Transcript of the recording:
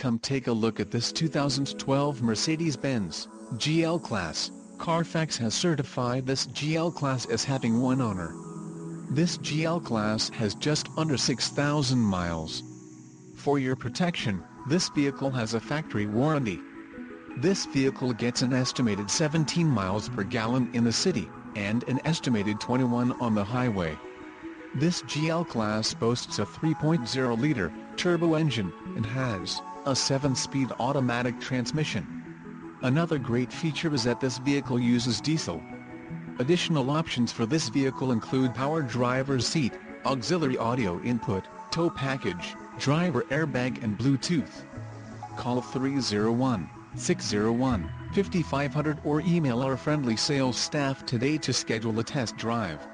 Come take a look at this 2012 Mercedes-Benz GL Class. Carfax has certified this GL Class as having one owner. This GL Class has just under 6,000 miles. For your protection, this vehicle has a factory warranty. This vehicle gets an estimated 17 miles per gallon in the city, and an estimated 21 on the highway. This GL Class boasts a 3.0-liter turbo engine, and has a 7-speed automatic transmission. Another great feature is that this vehicle uses diesel. Additional options for this vehicle include power driver's seat, auxiliary audio input, tow package, driver airbag and Bluetooth. Call 301-601-5500 or email our friendly sales staff today to schedule a test drive.